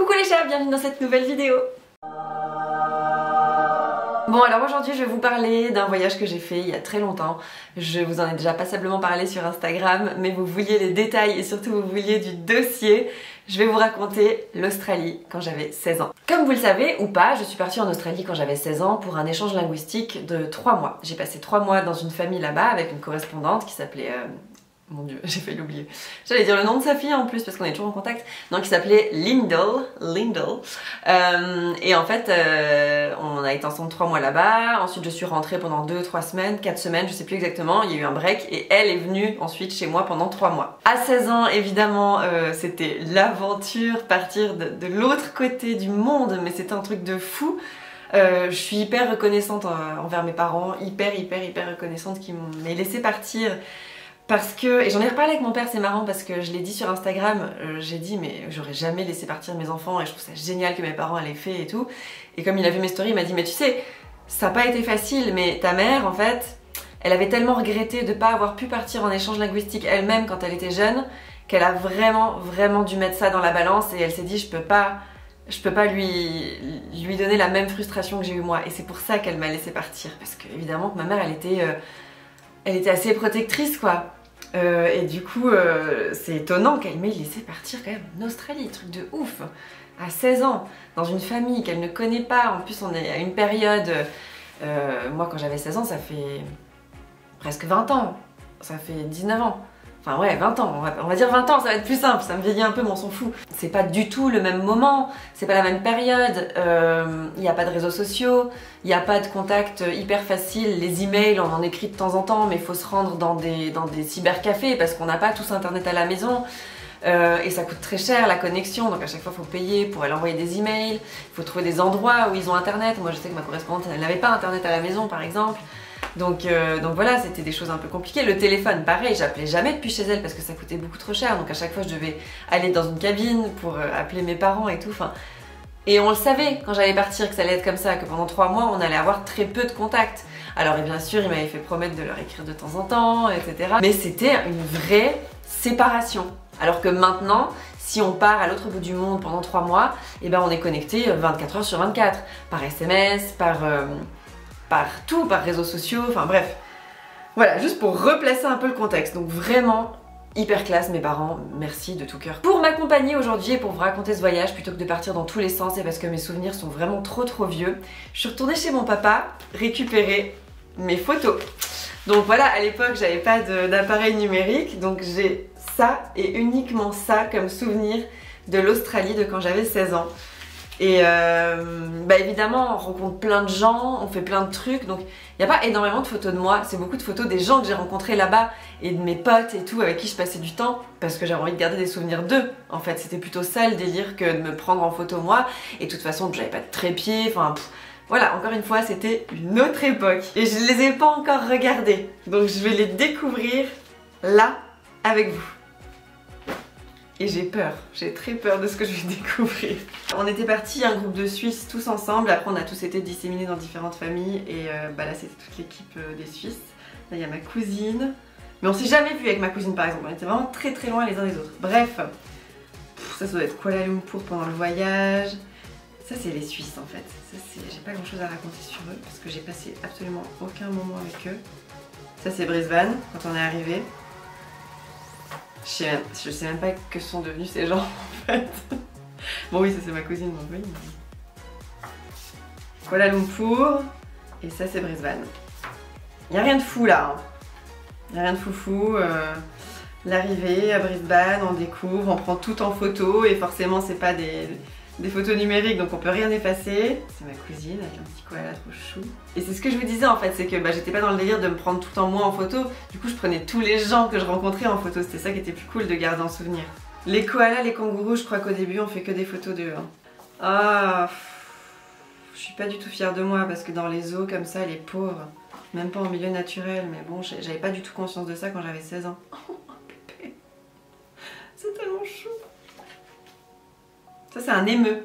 Coucou les chats, bienvenue dans cette nouvelle vidéo Bon alors aujourd'hui je vais vous parler d'un voyage que j'ai fait il y a très longtemps. Je vous en ai déjà passablement parlé sur Instagram, mais vous vouliez les détails et surtout vous vouliez du dossier. Je vais vous raconter l'Australie quand j'avais 16 ans. Comme vous le savez ou pas, je suis partie en Australie quand j'avais 16 ans pour un échange linguistique de 3 mois. J'ai passé 3 mois dans une famille là-bas avec une correspondante qui s'appelait euh, mon dieu, j'ai fait l'oublier. J'allais dire le nom de sa fille en plus parce qu'on est toujours en contact. Donc il s'appelait Lindell. Lindell. Euh, et en fait, euh, on a été ensemble trois mois là-bas. Ensuite, je suis rentrée pendant deux, trois semaines, quatre semaines, je sais plus exactement. Il y a eu un break et elle est venue ensuite chez moi pendant trois mois. À 16 ans, évidemment, euh, c'était l'aventure, partir de, de l'autre côté du monde, mais c'était un truc de fou. Euh, je suis hyper reconnaissante envers mes parents, hyper, hyper, hyper reconnaissante qui m'aient laissé partir parce que, et j'en ai reparlé avec mon père, c'est marrant parce que je l'ai dit sur Instagram, euh, j'ai dit mais j'aurais jamais laissé partir mes enfants et je trouve ça génial que mes parents l'aient fait et tout. Et comme il a vu mes stories, il m'a dit mais tu sais, ça n'a pas été facile, mais ta mère en fait, elle avait tellement regretté de ne pas avoir pu partir en échange linguistique elle-même quand elle était jeune, qu'elle a vraiment, vraiment dû mettre ça dans la balance et elle s'est dit je peux pas, je peux pas lui, lui donner la même frustration que j'ai eu moi. Et c'est pour ça qu'elle m'a laissé partir. Parce que évidemment que ma mère elle était, euh, elle était assez protectrice quoi. Euh, et du coup, euh, c'est étonnant qu'elle m'ait laissé partir quand même en Australie, truc de ouf, à 16 ans, dans une famille qu'elle ne connaît pas. En plus, on est à une période. Euh, moi, quand j'avais 16 ans, ça fait presque 20 ans. Ça fait 19 ans. Enfin ouais, 20 ans, on va, dire 20 ans, ça va être plus simple, ça me vieillit un peu mais on s'en fout. C'est pas du tout le même moment, c'est pas la même période, il euh, n'y a pas de réseaux sociaux, il n'y a pas de contact hyper facile, les emails on en écrit de temps en temps mais il faut se rendre dans des, dans des cybercafés parce qu'on n'a pas tous internet à la maison. Euh, et ça coûte très cher la connexion, donc à chaque fois faut payer pour aller envoyer des emails, il faut trouver des endroits où ils ont internet. Moi je sais que ma correspondante n'avait pas internet à la maison par exemple. Donc, euh, donc voilà, c'était des choses un peu compliquées. Le téléphone, pareil, j'appelais jamais depuis chez elle parce que ça coûtait beaucoup trop cher. Donc à chaque fois, je devais aller dans une cabine pour euh, appeler mes parents et tout. Enfin, et on le savait quand j'allais partir que ça allait être comme ça, que pendant trois mois, on allait avoir très peu de contacts. Alors bien sûr, il m'avait fait promettre de leur écrire de temps en temps, etc. Mais c'était une vraie séparation. Alors que maintenant, si on part à l'autre bout du monde pendant trois mois, eh ben on est connecté 24 heures sur 24, par SMS, par... Euh, partout, par réseaux sociaux, enfin bref. Voilà, juste pour replacer un peu le contexte. Donc vraiment, hyper classe mes parents, merci de tout cœur. Pour m'accompagner aujourd'hui et pour vous raconter ce voyage, plutôt que de partir dans tous les sens et parce que mes souvenirs sont vraiment trop trop vieux, je suis retournée chez mon papa récupérer mes photos. Donc voilà, à l'époque j'avais pas d'appareil numérique, donc j'ai ça et uniquement ça comme souvenir de l'Australie de quand j'avais 16 ans. Et euh, bah évidemment, on rencontre plein de gens, on fait plein de trucs, donc il n'y a pas énormément de photos de moi, c'est beaucoup de photos des gens que j'ai rencontrés là-bas et de mes potes et tout avec qui je passais du temps parce que j'avais envie de garder des souvenirs d'eux. En fait, c'était plutôt ça le délire que de me prendre en photo moi. Et de toute façon, j'avais pas de trépied, enfin. voilà, encore une fois, c'était une autre époque. Et je les ai pas encore regardés. Donc je vais les découvrir là avec vous. Et j'ai peur, j'ai très peur de ce que je vais découvrir. On était partis, un groupe de Suisses tous ensemble, après on a tous été disséminés dans différentes familles et euh, bah là c'était toute l'équipe euh, des Suisses. Là il y a ma cousine, mais on s'est jamais vu avec ma cousine par exemple, on était vraiment très très loin les uns des autres. Bref, ça, ça doit être Kuala Lumpur pendant le voyage. Ça c'est les Suisses en fait, j'ai pas grand chose à raconter sur eux parce que j'ai passé absolument aucun moment avec eux. Ça c'est Brisbane quand on est arrivé. Je sais, même pas que sont devenus ces gens en fait. bon oui, ça c'est ma cousine, donc oui. Kuala Lumpur et ça c'est Brisbane. Il a rien de fou là. Hein. A rien de foufou. Euh, L'arrivée à Brisbane, on découvre, on prend tout en photo et forcément c'est pas des, des photos numériques donc on peut rien effacer. C'est ma cousine avec un petit koala trop chou. Et c'est ce que je vous disais en fait, c'est que bah, j'étais pas dans le délire de me prendre tout en moi en photo. Du coup je prenais tous les gens que je rencontrais en photo. C'était ça qui était plus cool de garder en souvenir. Les koalas, les kangourous, je crois qu'au début on fait que des photos d'eux. Hein. Ah, je suis pas du tout fière de moi parce que dans les eaux comme ça, les pauvres, même pas en milieu naturel, mais bon, j'avais pas du tout conscience de ça quand j'avais 16 ans. C'est tellement chou. Ça, c'est un émeu.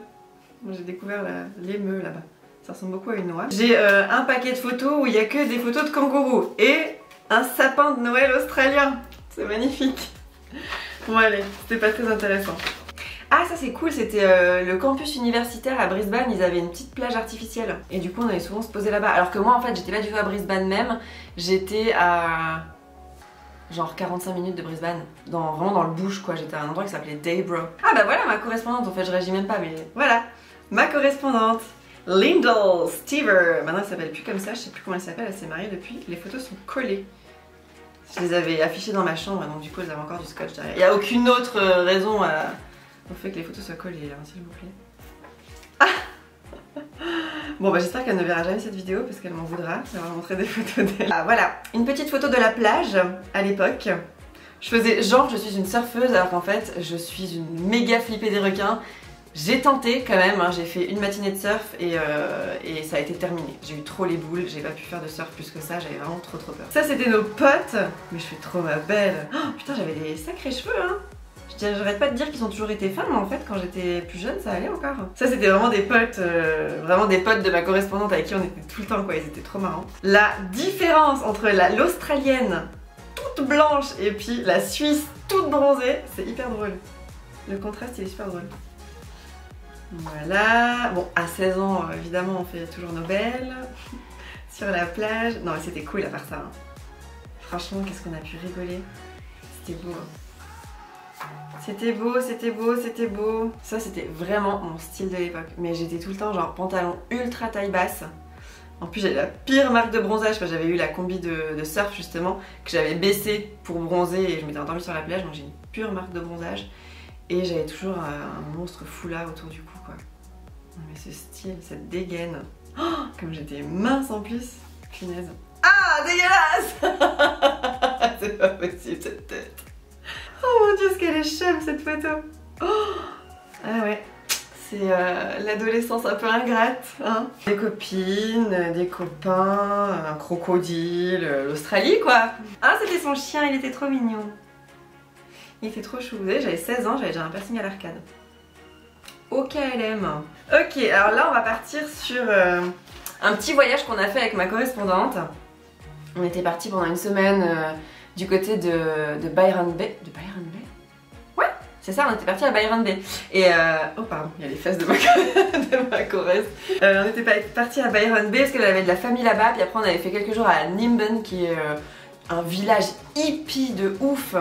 J'ai découvert l'émeu là-bas. Ça ressemble beaucoup à une noix. J'ai euh, un paquet de photos où il n'y a que des photos de kangourous et un sapin de Noël australien. C'est magnifique. Bon allez, c'était pas très intéressant. Ah ça c'est cool, c'était euh, le campus universitaire à Brisbane, ils avaient une petite plage artificielle. Et du coup on allait souvent se poser là-bas. Alors que moi en fait j'étais pas du tout à Brisbane même, j'étais à genre 45 minutes de Brisbane, vraiment dans le bush quoi, j'étais à un endroit qui s'appelait Daybro. Ah bah voilà ma correspondante, en fait je réagis même pas mais voilà, ma correspondante. Lyndall Stever, maintenant elle s'appelle plus comme ça, je sais plus comment elle s'appelle, elle s'est mariée depuis, les photos sont collées. Je les avais affichées dans ma chambre, donc du coup elles avaient encore du scotch derrière. Il n'y a aucune autre euh, raison à... au fait que les photos soient collées, là, s'il vous plaît. Bon bah j'espère qu'elle ne verra jamais cette vidéo parce qu'elle m'en voudra d'avoir montré des photos d'elle. Ah voilà, une petite photo de la plage à l'époque. Je faisais genre je suis une surfeuse alors qu'en fait je suis une méga flippée des requins j'ai tenté quand même, hein, j'ai fait une matinée de surf euh, et, ça a été terminé. J'ai eu trop les boules, j'ai pas pu faire de surf plus que ça, j'avais vraiment trop trop peur. Ça c'était nos potes, mais je fais trop ma belle. Oh, putain j'avais des sacrés cheveux hein J'arrête pas de dire qu'ils ont toujours été femmes, mais en fait quand j'étais plus jeune ça allait encore. Ça c'était vraiment des potes, euh, vraiment des potes de ma correspondante avec qui on était tout le temps quoi, ils étaient trop marrants. La différence entre l'Australienne toute blanche et puis la Suisse toute bronzée, c'est hyper drôle. Le contraste il est super drôle. Voilà. Bon, à 16 ans, évidemment, on fait toujours nos belles. Sur la plage. Non, c'était cool à faire ça. Hein. Franchement, qu'est-ce qu'on a pu rigoler. C'était beau. Hein. C'était beau, c'était beau, c'était beau. Ça, c'était vraiment mon style de l'époque. Mais j'étais tout le temps genre pantalon ultra taille basse. En plus, j'avais la pire marque de bronzage que j'avais eu la combi de, surf justement que j'avais baissé pour bronzer et je m'étais endormie sur la plage. Donc j'ai une pure marque de bronzage. Et j'avais toujours un monstre foulard autour du cou quoi. Mais ce style, cette dégaine. Oh, comme j'étais mince en plus. Punaise. Ah, dégueulasse C'est pas possible cette tête. Oh mon dieu, ce qu'elle est chum cette photo. Oh ah ouais. C'est euh, l'adolescence un peu ingrate. Hein des copines, des copains, un crocodile, l'Australie quoi. Ah, c'était son chien, il était trop mignon. Il était trop chou. Vous savez, j'avais 16 ans, j'avais déjà un piercing à l'arcade. Au KLM. Ok, alors là, on va partir sur euh, un petit voyage qu'on a fait avec ma correspondante. On était parti pendant une semaine euh, du côté de, de, Byron Bay. De Byron Bay Ouais, c'est ça, on était parti à Byron Bay. Et euh, oh pardon, il y a les fesses de ma, de ma on était parti à Byron Bay parce qu'elle avait de la famille là-bas. Puis après, on avait fait quelques jours à Nimben, qui est un village hippie de ouf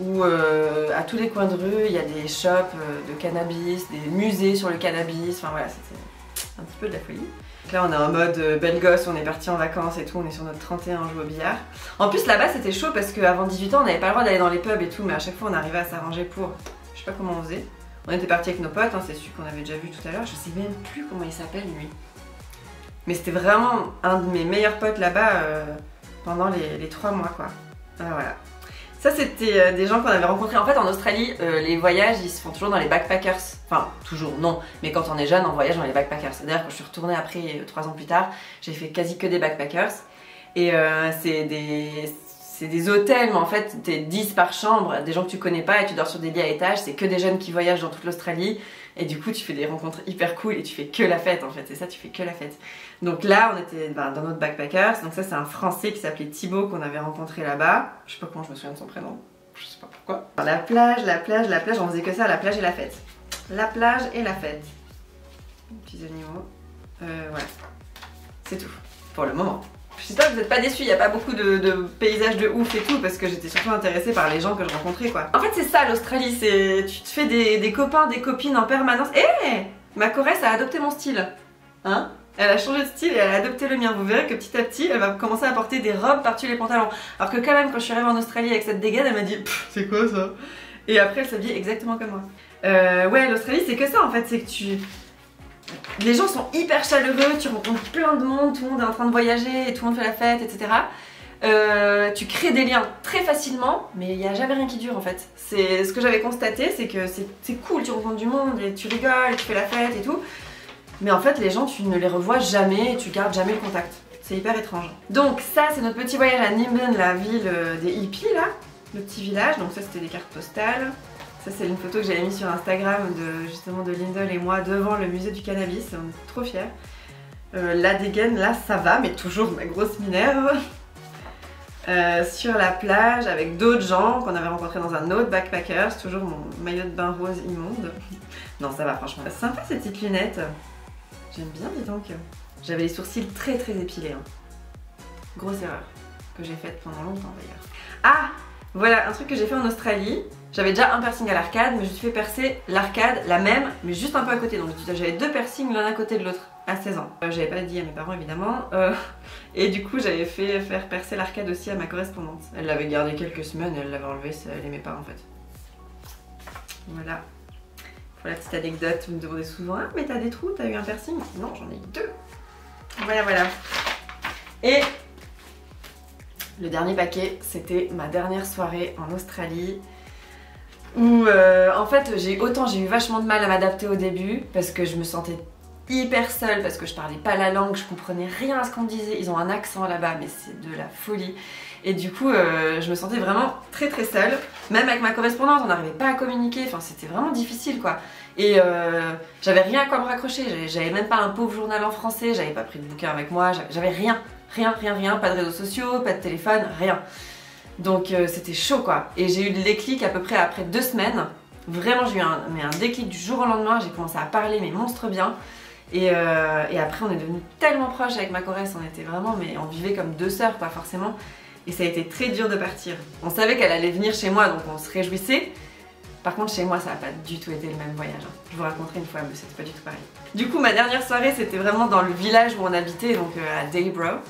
où euh, à tous les coins de rue, il y a des shops euh, de cannabis, des musées sur le cannabis, enfin voilà, c'était un petit peu de la folie. Là on est en mode euh, belle gosse, on est parti en vacances et tout, on est sur notre 31, on joue au billard. En plus là-bas c'était chaud parce qu'avant 18 ans on n'avait pas le droit d'aller dans les pubs et tout, mais à chaque fois on arrivait à s'arranger pour... Je sais pas comment on faisait. On était parti avec nos potes, hein, c'est celui qu'on avait déjà vu tout à l'heure, je sais même plus comment il s'appelle lui. Mais c'était vraiment un de mes meilleurs potes là-bas pendant les, les 3 mois quoi. Ah, voilà. Ça, c'était euh, des gens qu'on avait rencontrés. En fait, en Australie, euh, les voyages, ils se font toujours dans les backpackers. Enfin, toujours, non. Mais quand on est jeune, on voyage dans les backpackers. C'est-à-dire, quand je suis retournée après, euh, trois ans plus tard, j'ai fait quasi que des backpackers. Et c'est des c'est des hôtels, mais en fait, t'es 10 par chambre, des gens que tu connais pas et tu dors sur des lits à étage. C'est que des jeunes qui voyagent dans toute l'Australie. Et du coup, tu fais des rencontres hyper cool et tu fais que la fête en fait. C'est ça, tu fais que la fête. Donc là, on était bah, dans notre backpackers. Donc ça, c'est un Français qui s'appelait Thibaut qu'on avait rencontré là-bas. Je sais pas comment je me souviens de son prénom. Je sais pas pourquoi. La plage, la plage, la plage. On faisait que ça, la plage et la fête. La plage et la fête. Petits animaux. Euh, voilà. C'est tout. Pour le moment. J'espère que vous n'êtes pas déçus, il a pas beaucoup de, paysages de ouf et tout parce que j'étais surtout intéressée par les gens que je rencontrais quoi. En fait c'est ça l'Australie, c'est tu te fais des, copains, des copines en permanence. Eh Ma Corrèze a adopté mon style. Hein? Elle a changé de style et elle a adopté le mien. Vous verrez que petit à petit, elle va commencer à porter des robes par-dessus les pantalons. Alors que quand même, quand je suis arrivée en Australie avec cette dégaine, elle m'a dit c'est quoi ça? Et après, elle s'habille exactement comme moi. Euh, ouais, l'Australie, c'est que ça en fait, c'est que tu les gens sont hyper chaleureux, tu rencontres plein de monde, tout le monde est en train de voyager et tout le monde fait la fête, etc. Euh, tu crées des liens très facilement, mais il n'y a jamais rien qui dure en fait. C'est ce que j'avais constaté, c'est que c'est cool, tu rencontres du monde et tu rigoles, tu fais la fête et tout. Mais en fait, les gens, tu ne les revois jamais et tu gardes jamais le contact. C'est hyper étrange. Donc ça, c'est notre petit voyage à Nimben, la ville euh, des hippies là, le petit village. Donc ça, c'était des cartes postales. Ça c'est une photo que j'avais mise sur Instagram de justement de Lindell et moi devant le musée du cannabis, on est trop fiers. Euh, la dégaine là ça va mais toujours ma grosse minerve. euh, sur la plage avec d'autres gens qu'on avait rencontrés dans un autre backpacker. C'est toujours mon maillot de bain rose immonde. non, ça va franchement. Sympa ces petites lunettes. J'aime bien, dis donc. J'avais les sourcils très très épilés. Hein. Grosse erreur que j'ai faite pendant longtemps d'ailleurs. Ah Voilà, un truc que j'ai fait en Australie. J'avais déjà un piercing à l'arcade, mais je me suis fait percer l'arcade, la même, mais juste un peu à côté. Donc j'avais deux piercings l'un à côté de l'autre à 16 ans. Euh, j'avais pas dit à mes parents évidemment. Euh, et du coup j'avais fait faire percer l'arcade aussi à ma correspondante. Elle l'avait gardé quelques semaines, elle l'avait enlevé, elle aimait pas en fait. Voilà. Pour la petite anecdote, vous me demandez souvent Ah mais t'as des trous, t'as eu un piercing? Non j'en ai eu deux. Voilà voilà. Et le dernier paquet, c'était ma dernière soirée en Australie où euh, en fait j'ai autant j'ai eu vachement de mal à m'adapter au début parce que je me sentais hyper seule parce que je parlais pas la langue, je comprenais rien à ce qu'on me disait. Ils ont un accent là-bas, mais c'est de la folie. Et du coup, euh, je me sentais vraiment très très seule. Même avec ma correspondante, on n'arrivait pas à communiquer. Enfin, c'était vraiment difficile quoi. Et euh, j'avais rien à quoi me raccrocher. J'avais même pas un pauvre journal en français. J'avais pas pris de bouquin avec moi. J'avais rien, rien, rien, rien. Pas de réseaux sociaux, pas de téléphone, rien. Donc euh, c'était chaud quoi. Et j'ai eu le déclic à peu près après deux semaines. Vraiment, j'ai eu un, mais un déclic du jour au lendemain. J'ai commencé à parler, mais monstre bien. Euh, et, après, on est devenus tellement proches avec ma on était vraiment, mais on vivait comme deux sœurs, pas forcément. Et ça a été très dur de partir. On savait qu'elle allait venir chez moi, donc on se réjouissait. Par contre, chez moi, ça n'a pas du tout été le même voyage. Hein. Je vous raconterai une fois, mais c'était pas du tout pareil. Du coup, ma dernière soirée, c'était vraiment dans le village où on habitait, donc euh, à Daybro.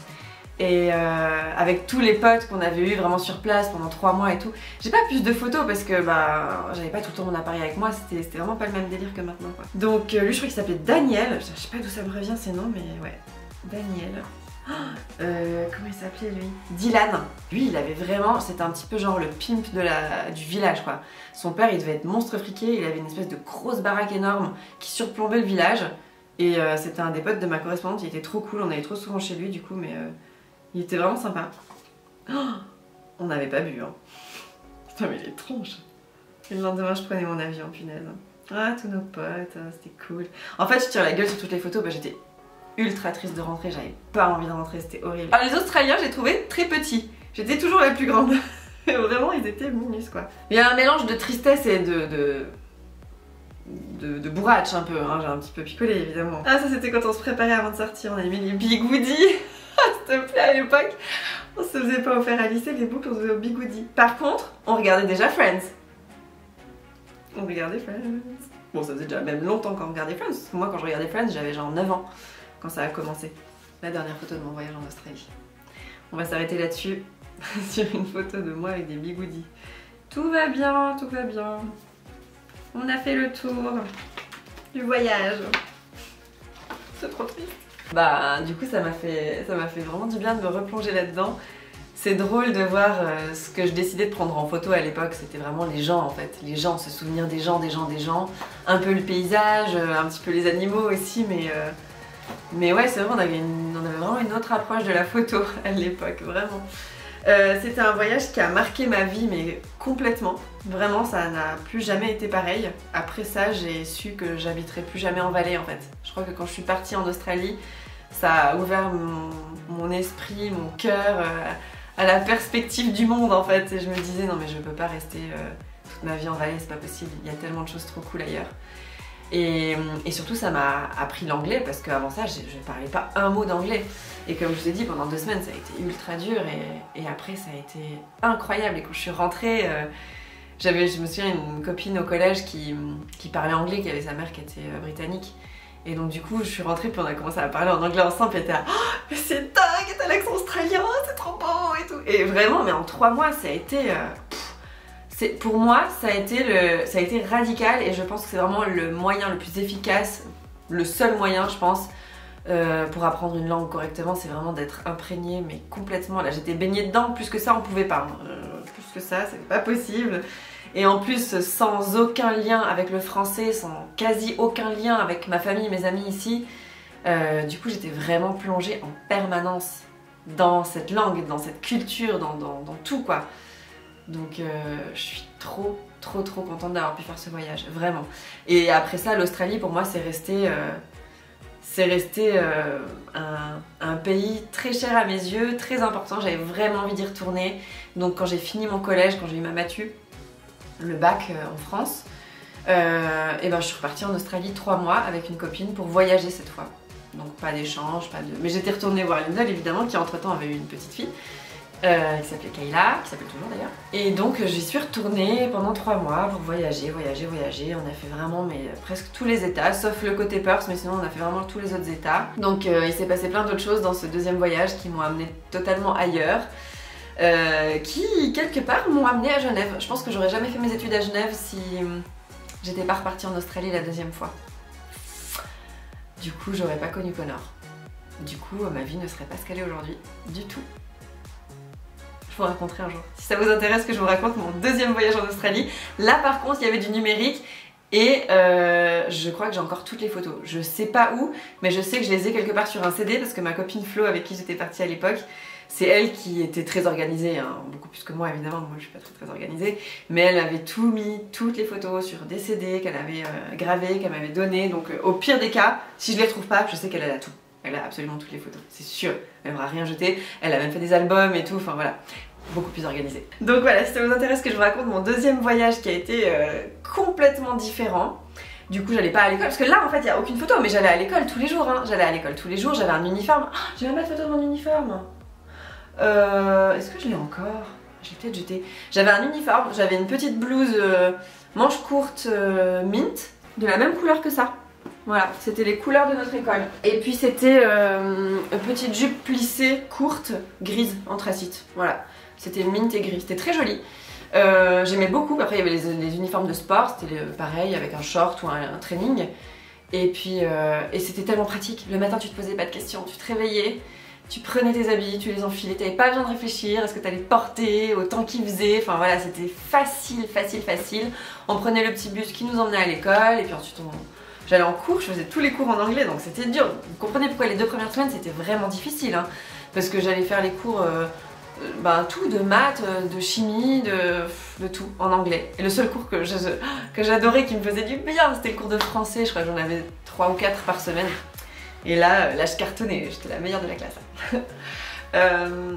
Et euh, avec tous les potes qu'on avait eu vraiment sur place pendant trois mois et tout. J'ai pas plus de photos parce que bah j'avais pas tout le temps mon appareil avec moi, c'était vraiment pas le même délire que maintenant quoi. Donc euh, lui je crois qu'il s'appelait Daniel, je sais pas d'où ça me revient ces noms mais ouais, Daniel. Euh, comment il s'appelait lui? Dylan. Lui il avait vraiment, c'était un petit peu genre le pimp de la, du village quoi. Son père il devait être monstre friqué, il avait une espèce de grosse baraque énorme qui surplombait le village. Et c'était un des potes de ma correspondante, il était trop cool, on allait trop souvent chez lui du coup mais... Il était vraiment sympa. on n'avait pas bu, hein. Putain, mais les tronches. Et le lendemain, je prenais mon avion, punaise. Ah, tous nos potes, ah, c'était cool. En fait, je tire la gueule sur toutes les photos, bah, j'étais ultra triste de rentrer, j'avais pas envie de rentrer, c'était horrible. Alors, les Australiens, j'ai trouvé très petits. J'étais toujours la plus grande. Vraiment, ils étaient minus, quoi. Il y a un mélange de tristesse et de... de... Bourrache un peu, hein. j'ai un petit peu picolé évidemment. Ah ça c'était quand on se préparait avant de sortir, on avait mis les bigoudis S'il te plaît, à l'époque, on se faisait pas offert à lycée les boucles, on faisait au bigoudi. Par contre, on regardait déjà Friends. On regardait Friends. Bon, ça faisait déjà même longtemps qu'on regardait Friends. Moi, quand je regardais Friends, j'avais genre 9 ans quand ça a commencé. La dernière photo de mon voyage en Australie. On va s'arrêter là-dessus, sur une photo de moi avec des bigoudis. Tout va bien, tout va bien. On a fait le tour du voyage. C'est trop triste. Bah du coup ça m'a fait, ça fait vraiment du bien de me replonger là-dedans. C'est drôle de voir euh, ce que je décidais de prendre en photo à l'époque, c'était vraiment les gens en fait, les gens, se souvenir des gens, des gens, des gens, un peu le paysage, euh, un petit peu les animaux aussi, mais, euh, mais ouais c'est vrai, on avait, on avait vraiment une autre approche de la photo à l'époque, vraiment. C'était un voyage qui a marqué ma vie mais complètement. Vraiment ça n'a plus jamais été pareil. Après ça j'ai su que j'habiterais plus jamais en vallée en fait. Je crois que quand je suis partie en Australie, ça a ouvert mon, esprit, mon cœur euh, à la perspective du monde en fait. Et je me disais non mais je peux pas rester euh, toute ma vie en vallée, c'est pas possible, il y a tellement de choses trop cool ailleurs. Et, surtout ça m'a appris l'anglais parce qu'avant ça je, ne parlais pas un mot d'anglais. Et comme je vous ai dit pendant deux semaines ça a été ultra dur et, après ça a été incroyable. Et quand je suis rentrée, euh, j'avais, je me souviens, une copine au collège qui, parlait anglais, qui avait sa mère qui était britannique. Et donc du coup, je suis rentrée puis on a commencé à parler en anglais ensemble elle était là, oh, mais c'est dingue, t'as l'accent australien, c'est trop beau et tout. Et vraiment, mais en trois mois, ça a été... Euh, pour moi, ça a, été radical et je pense que c'est vraiment le moyen le plus efficace, le seul moyen, je pense, euh, pour apprendre une langue correctement, c'est vraiment d'être imprégné, mais complètement. Là, j'étais baignée dedans, plus que ça, on pouvait pas. Euh, plus que ça, c'est pas possible. Et en plus, sans aucun lien avec le français, sans quasi aucun lien avec ma famille, mes amis ici, euh, du coup j'étais vraiment plongée en permanence dans cette langue, dans cette culture, dans, tout quoi. Donc euh, je suis trop trop trop contente d'avoir pu faire ce voyage, vraiment. Et après ça, l'Australie pour moi c'est resté... Euh, c'est resté euh, un, pays très cher à mes yeux, très important. J'avais vraiment envie d'y retourner. Donc quand j'ai fini mon collège, quand j'ai eu ma matu, le bac en France, et ben je suis repartie en Australie trois mois avec une copine pour voyager cette fois. Donc pas d'échange, pas de... Mais j'étais retournée voir Lindell évidemment, qui entre temps avait eu une petite fille. Euh, qui s'appelait Kayla, qui s'appelle toujours d'ailleurs. Et donc j'y suis retournée pendant trois mois pour voyager, voyager, voyager. On a fait vraiment mais presque tous les états, sauf le côté Perth, mais sinon on a fait vraiment tous les autres états. Donc euh, il s'est passé plein d'autres choses dans ce deuxième voyage qui m'ont amené totalement ailleurs. Euh, qui quelque part m'ont amené à Genève. Je pense que j'aurais jamais fait mes études à Genève si j'étais pas repartie en Australie la deuxième fois. Du coup, j'aurais pas connu Connor. Du coup, ma vie ne serait pas ce qu'elle est aujourd'hui, du tout. Je vous raconterai un jour. Si ça vous intéresse que je vous raconte mon deuxième voyage en Australie, là par contre, il y avait du numérique et euh, je crois que j'ai encore toutes les photos. Je sais pas où, mais je sais que je les ai quelque part sur un CD parce que ma copine Flo, avec qui j'étais partie à l'époque, c'est elle qui était très organisée, hein. beaucoup plus que moi évidemment, moi je suis pas très très organisée, mais elle avait tout mis, toutes les photos sur des CD qu'elle avait euh, gravées, qu'elle m'avait données, donc euh, au pire des cas, si je les trouve pas, je sais qu'elle a tout. Elle a absolument toutes les photos, c'est sûr. Elle n'aura rien jeté. Elle a même fait des albums et tout, enfin voilà. Beaucoup plus organisée. Donc voilà, si ça vous intéresse que je vous raconte mon deuxième voyage qui a été euh, complètement différent. Du coup, j'allais pas à l'école, parce que là, en fait, il n'y a aucune photo, mais j'allais à l'école tous les jours. Hein. J'allais à l'école tous les jours, j'avais un uniforme. Oh, j'ai même pas de photo de mon uniforme. Euh, Est-ce que je l'ai encore? J'ai peut-être jeté. J'avais un uniforme, j'avais une petite blouse euh, manche courte mint, de la même couleur que ça. Voilà, c'était les couleurs de notre école. Et puis c'était euh, une petite jupe plissée courte, grise, anthracite. Voilà, c'était mint et gris, c'était très joli. J'aimais beaucoup, après il y avait les, uniformes de sport, c'était pareil avec un short ou un, training. Et puis, et c'était tellement pratique. Le matin tu te posais pas de questions, tu te réveillais, tu prenais tes habits, tu les enfilais, t'avais pas besoin de réfléchir à ce que t'allais porter, au temps qu'il faisait, enfin voilà, c'était facile, facile, facile. On prenait le petit bus qui nous emmenait à l'école, et puis ensuite on... j'allais en cours, je faisais tous les cours en anglais, donc c'était dur. Vous comprenez pourquoi les deux premières semaines c'était vraiment difficile, hein, parce que j'allais faire les cours... Ben, tout, de maths, euh, de chimie, de, tout, en anglais. Et le seul cours que j'adorais, qui me faisait du bien, c'était le cours de français, je crois que j'en avais 3 ou 4 par semaine. Et là, là je cartonnais, j'étais la meilleure de la classe.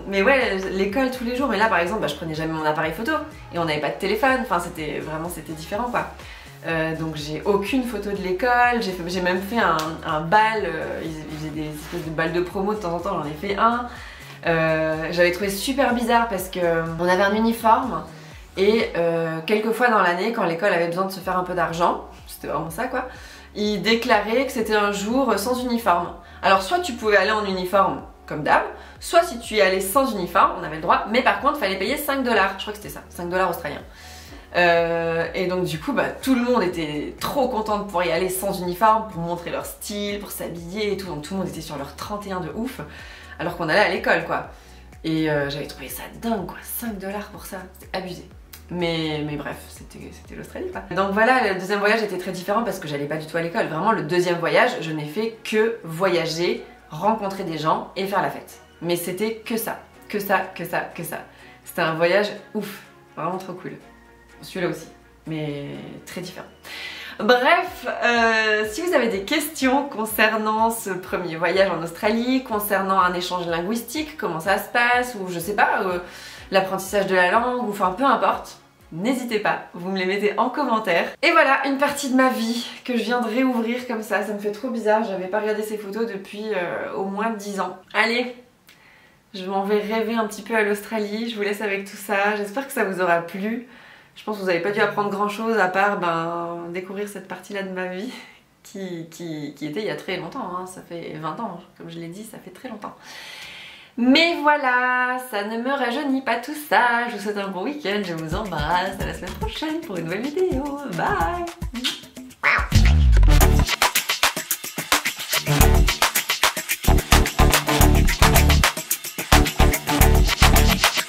Mais ouais, l'école tous les jours. Mais là, par exemple, bah, je prenais jamais mon appareil photo et on n'avait pas de téléphone. Enfin, c'était vraiment c'était différent quoi. Euh, donc j'ai aucune photo de l'école. J'ai même fait un, bal. ils, faisaient des espèces de balles de promo de temps en temps. J'en ai fait un. J'avais trouvé super bizarre parce que on avait un uniforme et quelques fois dans l'année, quand l'école avait besoin de se faire un peu d'argent, c'était vraiment ça quoi il déclarait que c'était un jour sans uniforme. Alors soit tu pouvais aller en uniforme comme d'hab, soit si tu y allais sans uniforme, on avait le droit, mais par contre il fallait payer 5 dollars, je crois que c'était ça, 5 dollars australiens. Euh, et donc du coup bah, tout le monde était trop content de pouvoir y aller sans uniforme pour montrer leur style, pour s'habiller et tout, donc tout le monde était sur leur 31 de ouf, alors qu'on allait à l'école quoi. Et euh, j'avais trouvé ça dingue quoi, 5 dollars pour ça, c'était abusé. Mais, mais bref, c'était l'Australie quoi. Donc voilà, le deuxième voyage était très différent parce que j'allais pas du tout à l'école. Vraiment, le deuxième voyage, je n'ai fait que voyager, rencontrer des gens et faire la fête. Mais c'était que ça, que ça, que ça, que ça. C'était un voyage ouf, vraiment trop cool. Celui-là aussi, mais très différent. Bref, euh, si vous avez des questions concernant ce premier voyage en Australie, concernant un échange linguistique, comment ça se passe, ou je sais pas, euh, l'apprentissage de la langue, ou enfin peu importe, n'hésitez pas, vous me les mettez en commentaire. Et voilà, une partie de ma vie que je viens de réouvrir comme ça, ça me fait trop bizarre, j'avais pas regardé ces photos depuis euh, au moins 10 ans. Allez, je m'en vais rêver un petit peu à l'Australie, je vous laisse avec tout ça, j'espère que ça vous aura plu. Je pense que vous n'avez pas dû apprendre grand chose à part ben, découvrir cette partie-là de ma vie qui, qui, était il y a très longtemps, hein. ça fait 20 ans, comme je l'ai dit, ça fait très longtemps. Mais voilà, ça ne me rajeunit pas tout ça. Je vous souhaite un bon week-end, je vous embrasse. À la semaine prochaine pour une nouvelle vidéo. Bye